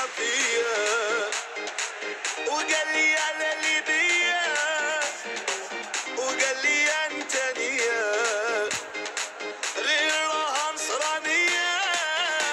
جاني بالشرب الخفيه وقال لي على